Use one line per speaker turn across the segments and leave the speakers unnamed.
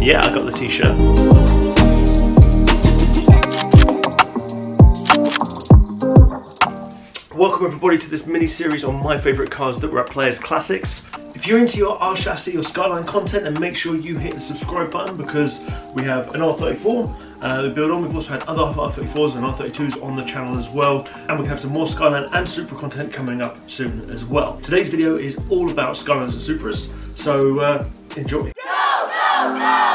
Yeah, I got the t-shirt. Welcome everybody to this mini-series on my favourite cars that were at Players Classics. If you're into your R chassis or Skyline content, then make sure you hit the subscribe button because we have an R34 uh, build on. We've also had other R34s and R32s on the channel as well, and we have some more Skyline and Supra content coming up soon as well. Today's video is all about Skylines and Supras, so uh, enjoy no!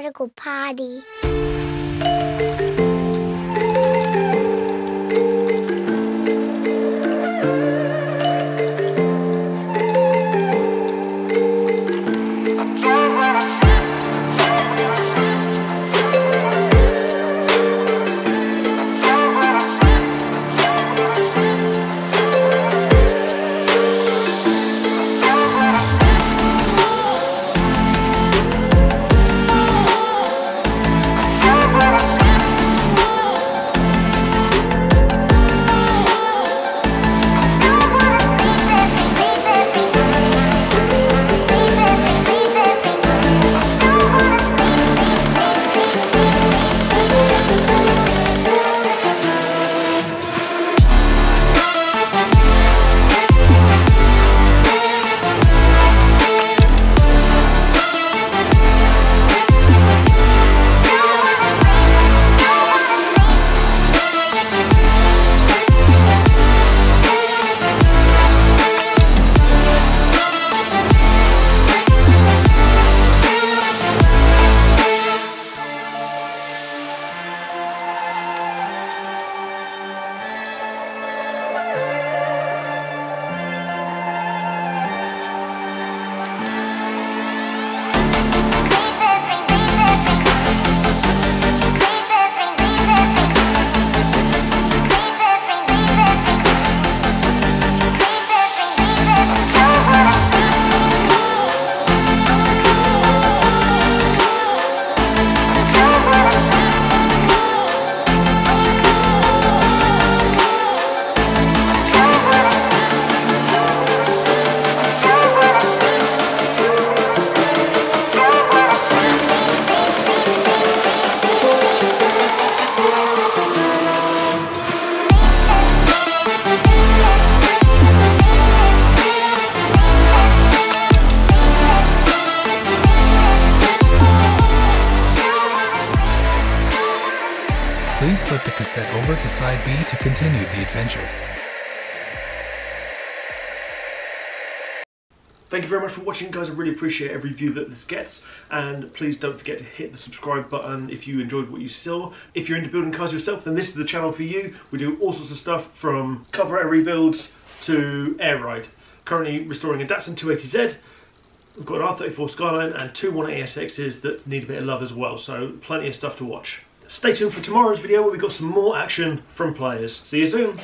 Radical Party. Go, over to
side B to continue the adventure.
Thank you very much for watching guys, I really appreciate every view that this gets and please don't forget to hit the subscribe button if you enjoyed what you saw. If you're into building cars yourself then this is the channel for you. We do all sorts of stuff from cover rebuilds to air ride. Currently restoring a Datsun 280Z, we've got an R34 Skyline and two 180SXs that need a bit of love as well so plenty of stuff to watch. Stay tuned for tomorrow's video where we've got some more action from players. See you soon!